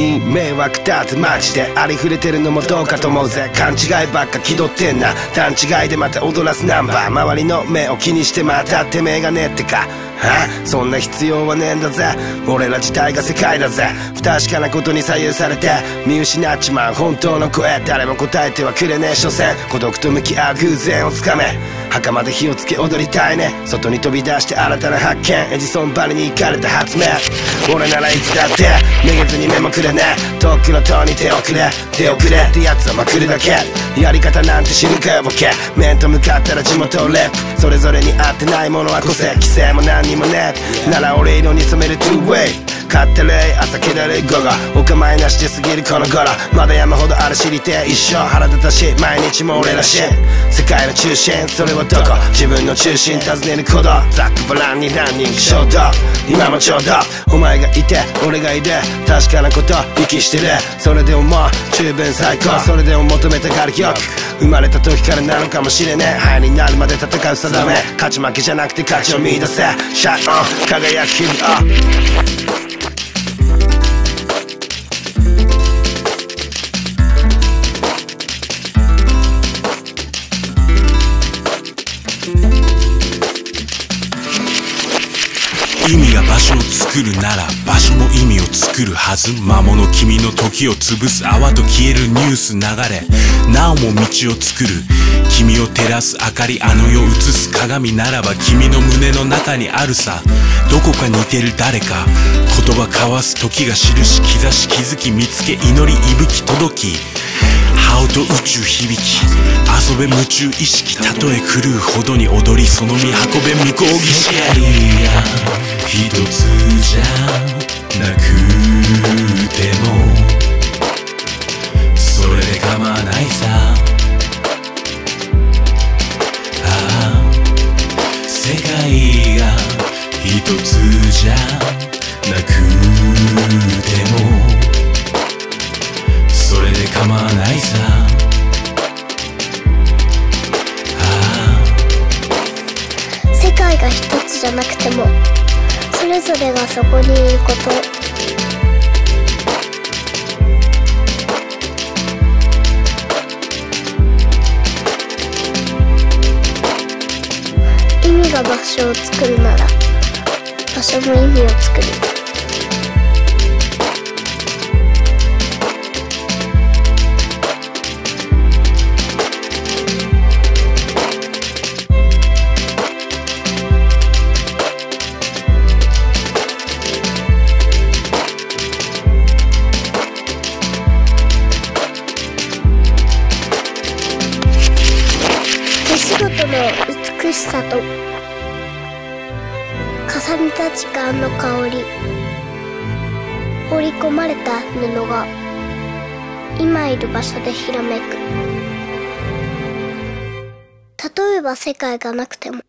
be 迷惑だってマジでありふれてるのもどうかと思うぜ。勘違いばっか気取ってんな。段違いでまた踊らすナンバー周りの目を気にしてまたてめえがねってか。はそんな必要はねえんだぜ。俺ら自体が世界だぜ。不確かなことに左右されて。見失っちまう本当の声。誰も答えてはくれねえ所詮。孤独と向き合う偶然をつかめ。袴で火をつけ踊りたいね。外に飛び出して新たな発見。エジソンバリに行かれた発明。俺ならいつだって。めげずに目もくれね遠くの塔に手をくれ手をくれ。ってやつをまくるだけ。やり方なんて知るかよボケ面と向かったら地元をレップそれぞれに合ってないものは個性。規制も何にもね。なら俺色に染める 2way 勝手霊朝気だれ午後。お構いなしで過ぎるこの頃。まだ山ほどある知りて一生腹立たし毎日も俺らしい。世界の中心。それはどこ？自分の中心尋ねること。ざっくばらんにランニングショート今もちょうど。お前がいて俺がいる。確かなこと。息してる。それでももう。十分最高。それでも求めたがるよ生まれた時からなのかもしれねえ。灰になるまで戦う定め。勝ち負けじゃなくて価値を見出せ。シャイオ。ン輝く日々を。所を作るなら場所も意味を作るはず。魔物君の時を潰す泡と消えるニュース流れ。なおも道を作る。君を照らす明かりあの世を映す鏡ならば君の胸の中にあるさ。どこか似てる誰か。言葉交わす時が印兆し気づき見つけ祈り息吹届き。顔と宇宙響き。遊べ夢中意識たとえ狂うほどに踊りその身運べ向こう岸へ。一つじゃ。ぞれがそこにいること。意味が場所を作るなら場所も意味を作る。手仕事の美しさと重ねた時間の香り織り込まれた布が今いる場所でひらめく。例えば世界がなくても